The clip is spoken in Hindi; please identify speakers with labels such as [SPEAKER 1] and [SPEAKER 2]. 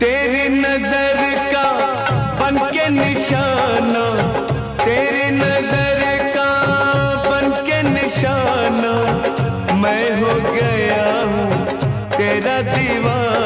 [SPEAKER 1] तेरी नज़र का बन के निशाना, तेरी नज़र का बन के निशाना, मैं हो गया हूँ तेरा दीवाना।